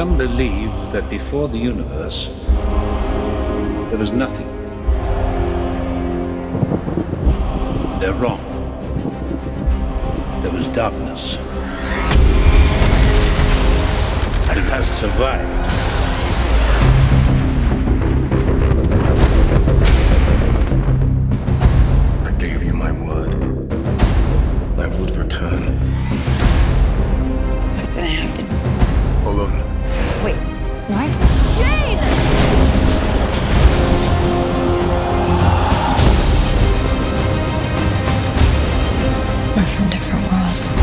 Some believe that before the universe, there was nothing. They're wrong. There was darkness. And it has survived. I gave you my word. I would return. What's gonna happen? Hold on. Wait, what? Jane! We're from different worlds.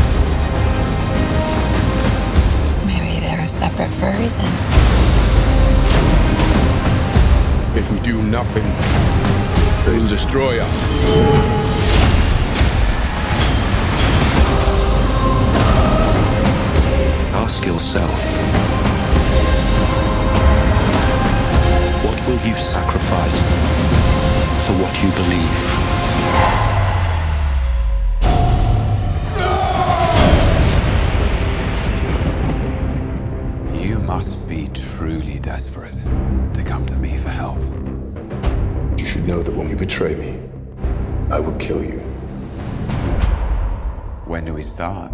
Maybe they're separate for a reason. If we do nothing, they'll destroy us. Sacrifice for what you believe? You must be truly desperate to come to me for help. You should know that when you betray me, I will kill you. When do we start?